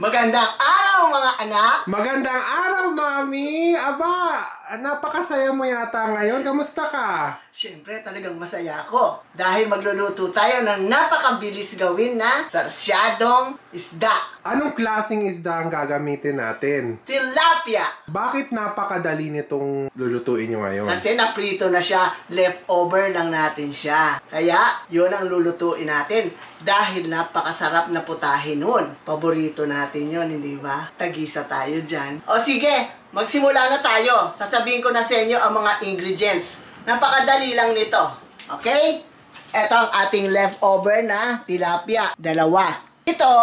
Magandang araw mga anak! Magandang araw, Mami! Aba, napakasaya mo yata ngayon. Kamusta ka? Siyempre talagang masaya ako dahil magluluto tayo ng napakabilis gawin na sarsyadong isda. Anong klaseng isda ang gagamitin natin? Tilapia! Bakit napakadali nitong lulutuin nyo ngayon? Kasi naprito na siya, leftover lang natin siya. Kaya, yun ang lulutuin natin. Dahil napakasarap na putahin nun. Paborito natin yun, hindi ba? Tagisa tayo dyan. O sige, magsimula na tayo. Sasabihin ko na sa inyo ang mga ingredients. Napakadali lang nito. Okay? Ito ang ating leftover na tilapia. Dalawa. Ito,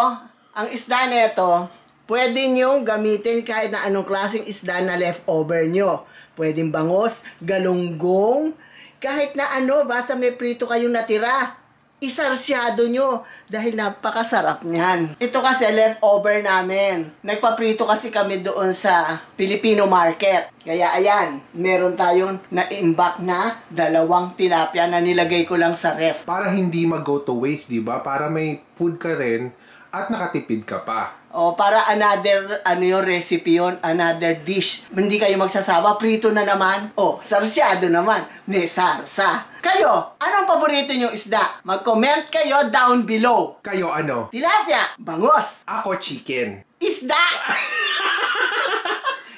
ang isda nito, pwede nyo gamitin kahit na anong klaseng isda na leftover nyo. Pwedeng bangos, galunggong, kahit na ano, basta may prito kayong natira. Isarsyado nyo dahil napakasarap niyan. Ito kasi leftover namin. Nagpaprito kasi kami doon sa Filipino market. Kaya ayan, meron tayong na-imbak na dalawang tilapia na nilagay ko lang sa ref. Para hindi mag-go to waste, di ba? Para may food ka rin at nakatipid ka pa. O, para another, ano yung recipe yun, another dish. Hindi kayo magsasawa, prito na naman. O, sarsyado naman. May sarsa. Kayo, anong paborito nyo isda? Mag-comment kayo down below. Kayo ano? Tilapia, bangos, Ako chicken. isda.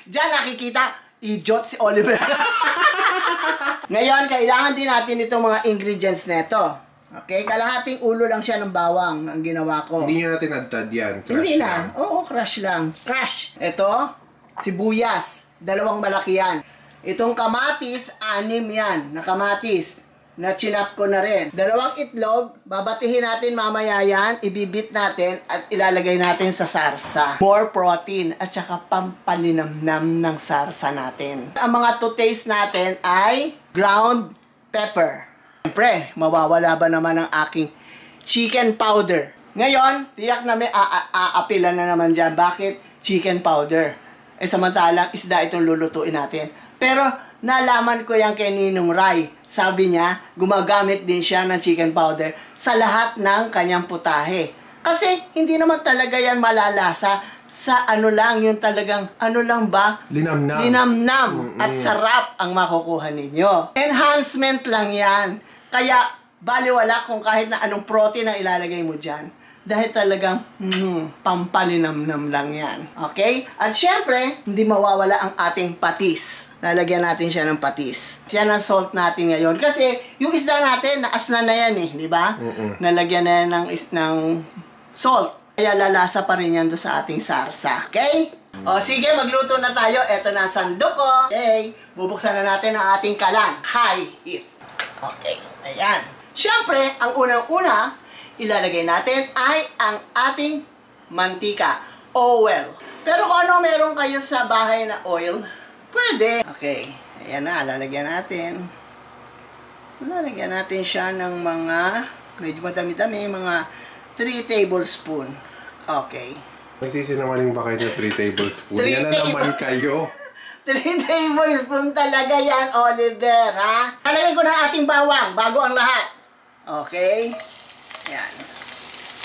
Diyan nakikita, idiot si Oliver. Ngayon, kailangan din natin itong mga ingredients nito. Okay, kalahating ulo lang siya ng bawang ang ginawa ko. Hindi nyo natin adtad yan. Crush Hindi lang. na. Oo, crush lang. Crush. Ito, sibuyas. Dalawang malaki yan. Itong kamatis, anim yan na kamatis. Na chinap ko na rin. Dalawang itlog, babatihin natin mamaya yan, ibibit natin at ilalagay natin sa sarsa. More protein at saka pampaninamnam ng sarsa natin. Ang mga to taste natin ay ground pepper. Siyempre, mawawala ba naman ang aking chicken powder? Ngayon, tiyak na may aapilan na naman dyan. Bakit chicken powder? Eh, samantalang isda itong lulutuin natin. Pero, nalaman ko yan kay Ninong Rai. Sabi niya, gumagamit din siya ng chicken powder sa lahat ng kanyang putahe. Kasi, hindi naman talaga yan malalasa sa ano lang, yung talagang, ano lang ba? Linamnam. Linamnam Mm-mm. at sarap ang makukuha ninyo. Enhancement lang yan. Kaya, baliwala kung kahit na anong protein ang ilalagay mo dyan. Dahil talagang, mm, pampalinamnam lang yan. Okay? At syempre, hindi mawawala ang ating patis. Lalagyan natin siya ng patis. Yan ang salt natin ngayon. Kasi, yung isda natin, naas na na yan eh. Di ba? Mm-mm. Nalagyan na yan ng, is- ng salt. Kaya lalasa pa rin yan doon sa ating sarsa. Okay? O sige, magluto na tayo. Ito na ang sandok ko. Okay? Bubuksan na natin ang ating kalan. High heat. Okay. Ayan. Siyempre, ang unang-una, ilalagay natin ay ang ating mantika. Oil. Pero kung ano meron kayo sa bahay na oil, pwede. Okay. Ayan na, lalagyan natin. Lalagyan natin siya ng mga, medyo madami-dami, mga 3 tablespoon. Okay. Nagsisinungaling ba kayo ng 3 tablespoon? Three Yan na naman kayo. 3 tablespoon talaga yan, Oliver, ha? Talagay ko na ating bawang bago ang lahat. Okay? Yan.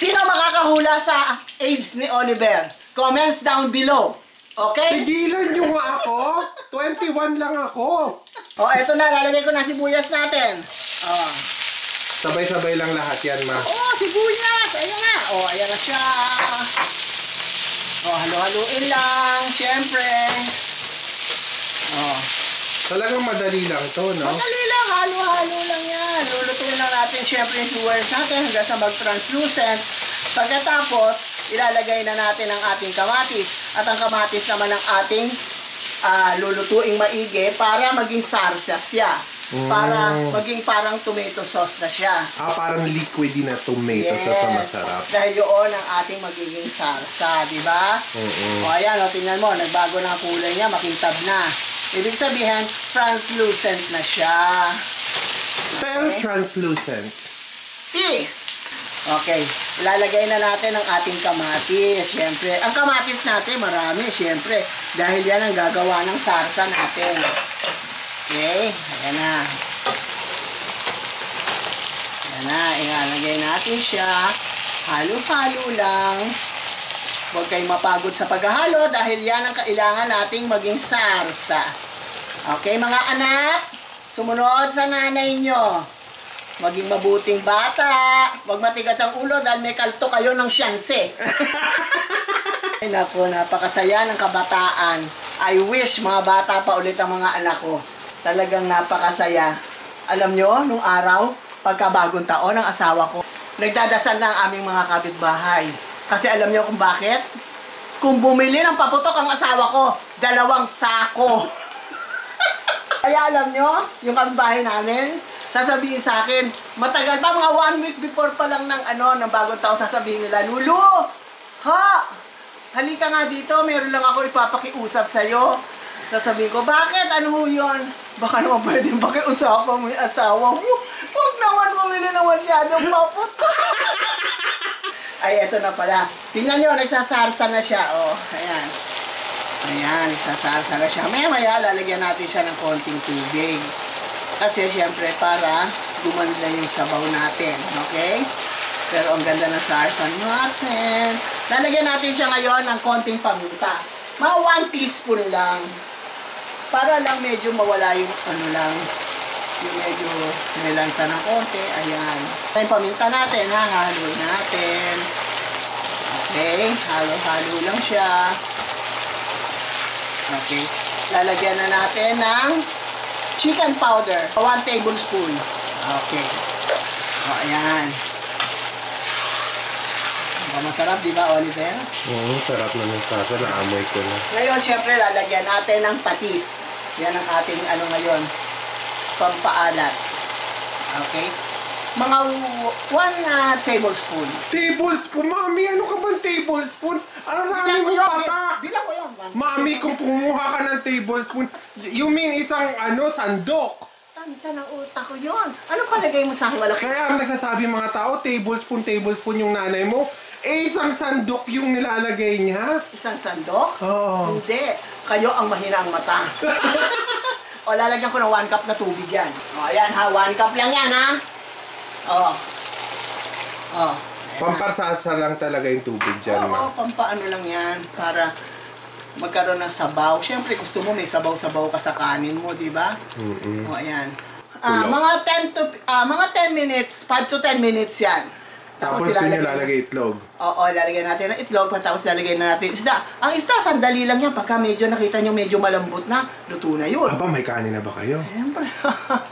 Sino makakahula sa age ni Oliver? Comments down below. Okay? Tigilan nyo nga ako. 21 lang ako. O, eto na. Lalagay ko na sibuyas natin. O. Sabay-sabay lang lahat yan, ma. Oh, sibuyas! Ayan na. Oh, ayan na siya. Oh, halo-haluin lang. Siyempre. Talagang madali lang to, no? Madali lang, halo-halo lang yan. Lulutuin lang natin syempre yung sibuyas natin hanggang sa mag-translucent. Pagkatapos, ilalagay na natin ang ating kamatis. At ang kamatis naman ang ating ah, lulutuing maigi para maging sarsa siya. Para Mm. maging parang tomato sauce na siya. Ah, parang liquidy na tomato sa sa masarap. Dahil yun ang ating magiging sarsa, di ba? Oo. O ayan, o, tingnan mo, nagbago na ang kulay niya, makintab na. Ibig sabihin, translucent na siya. Pero translucent. T! Okay, ilalagay na natin ang ating kamatis. Siyempre, ang kamatis natin marami, siyempre. Dahil yan ang gagawa ng sarsa natin. Okay, ayan na. Ayan na, ilalagay natin siya. Halo-halo lang. Huwag kayong mapagod sa paghahalo dahil yan ang kailangan nating maging sarsa. Okay, mga anak? Sumunod sa nanay nyo. Maging mabuting bata. Huwag matigas ang ulo dahil may kalto kayo ng siyanse. Ay naku, napakasaya ng kabataan. I wish mga bata pa ulit ang mga anak ko. Talagang napakasaya. Alam nyo, nung araw, pagkabagong taon ng asawa ko, nagdadasal na ang aming mga kapitbahay. Kasi alam nyo kung bakit? Kung bumili ng paputok ang asawa ko, dalawang sako. Kaya alam nyo, yung kapitbahay namin, sasabihin sa akin, matagal pa, mga one week before pa lang ng ano, ng bagong taon, sasabihin nila, Lulu, ha, halika nga dito, meron lang ako ipapakiusap sa'yo. Sasabihin ko, bakit? Ano ho yun? Baka naman pwedeng pakiusapan mo yung asawa mo. Huwag naman bumili ng masyadong paputok. Ay, eto na pala. Tingnan nyo, nagsasarsa na siya. Oh, ayan. Ayan, nagsasarsa na siya. Maya maya, lalagyan natin siya ng konting tubig. Kasi siyempre para gumanda yung sabaw natin. Okay? Pero ang ganda ng sarsa natin. Lalagyan natin siya ngayon ng konting paminta. Mga 1 teaspoon lang. Para lang medyo mawala yung ano lang, yung medyo nilansa ng konti. Ayan. Yung paminta natin, ha? Halo natin. Okay, halo-halo lang siya. Okay. Lalagyan na natin ng chicken powder. 1 tablespoon. Okay. O, ayan. Diba masarap, di ba, Oliver? Oo, sarap na ng sasa. Naamoy ko na. Ngayon, syempre, lalagyan natin ng patis. Yan ang ating ano ngayon, pampaalat. Okay? Mga 1 tablespoon. Tablespoon, mami, ano ka bang tablespoon? Ano ko mo yun. pata? bi- Bilang ko yun. One Mami, kung kumuha ka ng tablespoon, you mean isang ano, sandok? Tansya ng utak ko yun. Ano palagay mo sa akin? Wala Kaya ang nagsasabi mga tao, tablespoon, tablespoon yung nanay mo. Eh, isang sandok yung nilalagay niya. Isang sandok? Oo. Hindi. Kayo ang mahina ang mata. o, lalagyan ko ng 1 cup na tubig yan. O, ayan ha. 1 cup lang yan ha. O. O. Pamparsasa lang talaga yung tubig dyan, Oo, ma. pampaano lang yan. Para magkaroon ng sabaw. Siyempre, gusto mo may sabaw-sabaw ka sa kanin mo, di ba? Mm-mm. O, ayan. Ah, mga 10 to ah, mga 10 minutes, 5 to 10 minutes yan. Tapos doon ilalagay yung lalagay itlog. Oo, lalagyan natin ng itlog, tapos lalagyan na natin isda. Ang isda, sandali lang yan. Pagka medyo nakita nyo medyo malambot na, luto na yun. Aba, may kanin na ba kayo? Siyempre.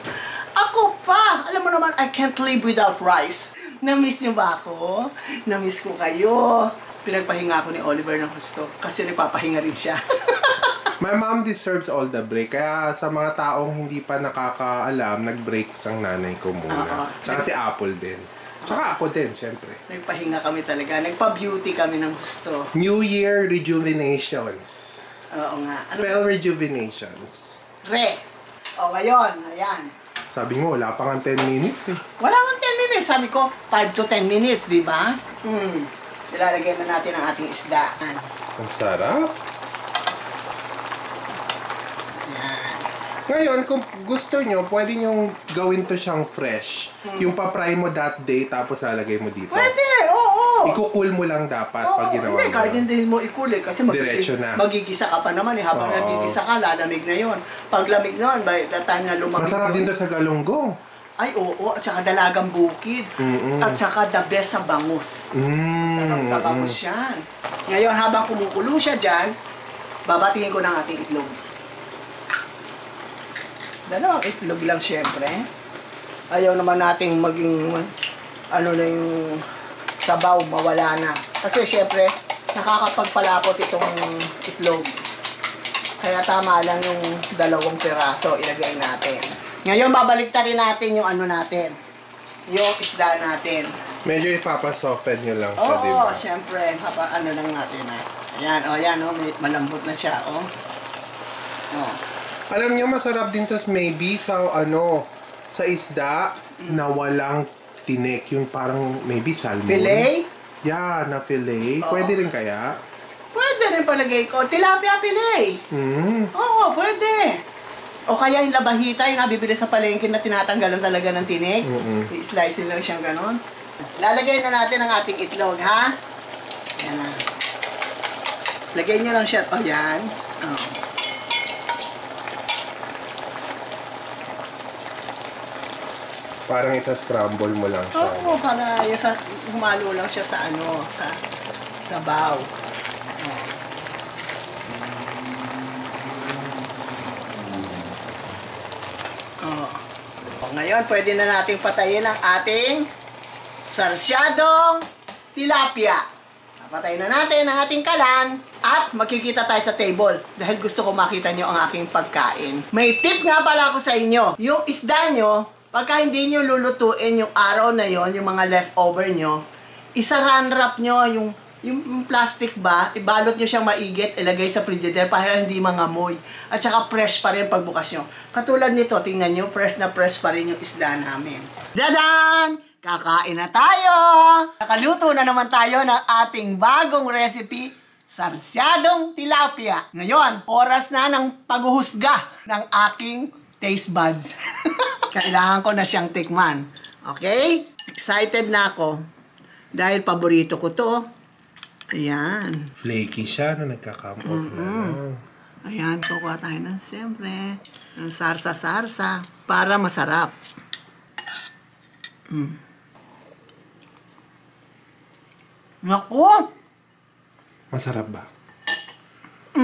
ako pa! Alam mo naman, I can't live without rice. Na-miss nyo ba ako? Na-miss ko kayo. Pinagpahinga ako ni Oliver ng gusto kasi nagpapahinga rin siya. My mom deserves all the break. Kaya sa mga taong hindi pa nakakaalam, nag-break ang nanay ko Oo. muna. Tsaka si Apple din. Tsaka ako din, syempre. Nagpahinga kami talaga. Nagpa-beauty kami ng gusto. New Year Rejuvenations. Oo nga. Ano? Spell Rejuvenations. Re. O, ngayon. Ayan. Sabi mo, wala pa nga 10 minutes eh. Wala nga 10 minutes. Sabi ko, 5 to 10 minutes, di ba? Hmm. Ilalagay na natin ang ating isda. Ang sarap. Ayan. Ngayon, kung gusto nyo, pwede nyo gawin to siyang fresh. Yung pa-fry mo that day, tapos lalagay mo dito. Pwede, oo. Ikukul mo lang dapat Oo, pag ginawa hindi, mo. kahit hindi mo ikuli kasi Diretso na. magigisa ka pa naman eh. Habang Oo. nagigisa ka, lalamig na yon. Pag lamig nun, by the time na lumamig Masarap yun- din to sa galunggong. Ay, oo. At saka dalagang bukid. Mm-mm. At saka the best sa bangus. Mm. Sarap sa bangus yan. Ngayon, habang kumukulo siya dyan, babatingin ko ng ating itlog. Dalawang itlog lang syempre. Ayaw naman nating maging, ano na yung sabaw, mawala na. Kasi syempre, nakakapagpalapot itong itlog. Kaya tama lang yung dalawang piraso ilagay natin. Ngayon, babalik rin natin yung ano natin. Yung isda natin. Medyo ipapasoften nyo lang Oo, di ba? syempre. Papa, ano lang natin ah. Ayan, oh, ayan, oh, may, malambot na siya, oh. Oh. Alam nyo, masarap din to maybe sa ano, sa isda Mm. na walang tinik. Yung parang maybe salmon. Filet? Yeah, na filet. Oo. Pwede rin kaya? Pwede rin palagay ko. Tilapia filet. Hmm. Oo, pwede. O kaya yung labahita, yung nabibili sa palengke na tinatanggalan talaga ng tinik. Mm-mm. I-slice lang siyang ganon. Lalagay na natin ang ating itlog, ha? Ayan na. Lagay nyo lang siya. O, yan. Oh. Parang isa scramble mo lang siya. Oo, para yung humalo lang siya sa ano, sa sa baw. Oh. Oh. Ngayon, pwede na nating patayin ang ating sarsyadong tilapia. Patayin na natin ang ating kalan at makikita tayo sa table dahil gusto ko makita nyo ang aking pagkain. May tip nga pala ako sa inyo. Yung isda nyo, pagka hindi nyo lulutuin yung araw na yon, yung mga leftover nyo, isaran wrap nyo yung yung plastic ba, ibalot nyo siyang maigit, ilagay sa frigidaire para hindi mangamoy. At saka fresh pa rin pagbukas nyo. Katulad nito, tingnan nyo, fresh na fresh pa rin yung isda namin. Dadan! Kakain na tayo! Nakaluto na naman tayo ng ating bagong recipe, sarsyadong tilapia. Ngayon, oras na ng paghuhusga ng aking taste buds. Kailangan ko na siyang tikman. Okay? Excited na ako. Dahil paborito ko to. Ayan. Flaky siya na nagka-come off na lang. Ayan, kukuha tayo ng siyempre, ng sarsa-sarsa para masarap. Mm. Naku! Masarap ba?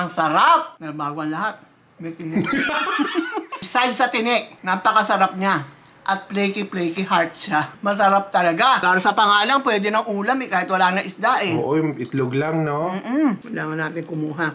Ang sarap! Pero bago ang lahat. May tinik. Side sa tinik, napakasarap niya. At flaky-flaky heart siya. Masarap talaga. Para sa pangalang, pwede ng ulam eh, kahit wala na isda eh. Oo, yung itlog lang, no? Mm, kailangan natin kumuha.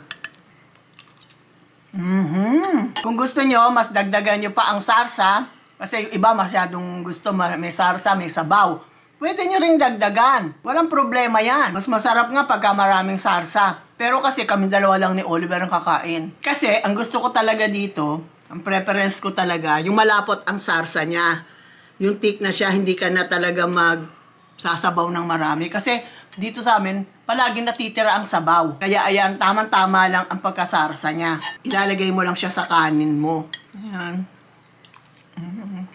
Mhm. Kung gusto nyo, mas dagdagan nyo pa ang sarsa. Kasi yung iba masyadong gusto ma- may sarsa, may sabaw. Pwede nyo ring dagdagan. Walang problema yan. Mas masarap nga pagka maraming sarsa. Pero kasi kami dalawa lang ni Oliver ang kakain. Kasi ang gusto ko talaga dito, ang preference ko talaga, yung malapot ang sarsa niya. Yung thick na siya, hindi ka na talaga mag sasabaw ng marami. Kasi dito sa amin, palagi natitira ang sabaw. Kaya ayan, tamang-tama lang ang pagkasarsa niya. Ilalagay mo lang siya sa kanin mo. Ayan. Mm.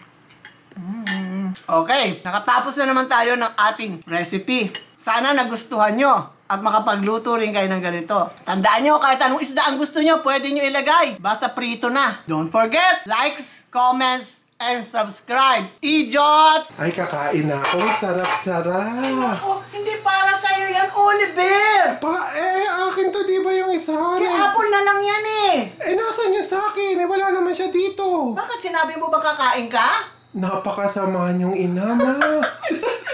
Mm. Okay, nakatapos na naman tayo ng ating recipe. Sana nagustuhan nyo at makapagluto rin kayo ng ganito. Tandaan nyo, kahit anong isda ang gusto nyo, pwede nyo ilagay. Basta prito na. Don't forget, likes, comments, and subscribe. Ijots! Ay, kakain na ako. Sarap-sarap. Hindi para sa'yo yan, Oliver! Pa, eh, akin to, di ba yung isa? Kay Apple na lang yan eh! Eh, nasan yung sa akin? Eh, wala naman siya dito. Bakit sinabi mo ba kakain ka? Napakasama niyong ina, ma.